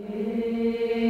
Yeah.